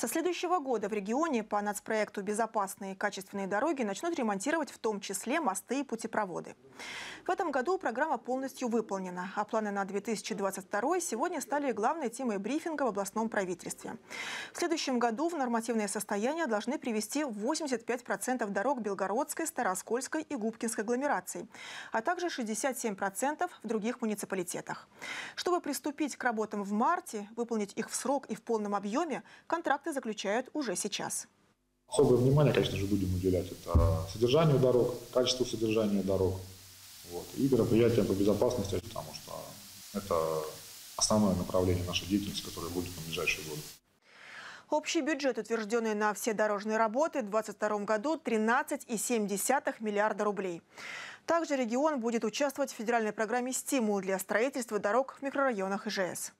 Со следующего года в регионе по нацпроекту «Безопасные и качественные дороги» начнут ремонтировать в том числе мосты и путепроводы. В этом году программа полностью выполнена, а планы на 2022 сегодня стали главной темой брифинга в областном правительстве. В следующем году в нормативное состояние должны привести 85% дорог Белгородской, Староскольской и Губкинской агломераций, а также 67% в других муниципалитетах. Чтобы приступить к работам в марте, выполнить их в срок и в полном объеме, контракты заключают уже сейчас. Особое внимание, конечно же, будем уделять это содержанию дорог, качеству содержания дорог вот, и мероприятиям по безопасности, потому что это основное направление нашей деятельности, которое будет на ближайшие годы. Общий бюджет, утвержденный на все дорожные работы в 2022 году, 13,7 миллиарда рублей. Также регион будет участвовать в федеральной программе «Стимул» для строительства дорог в микрорайонах ИЖС.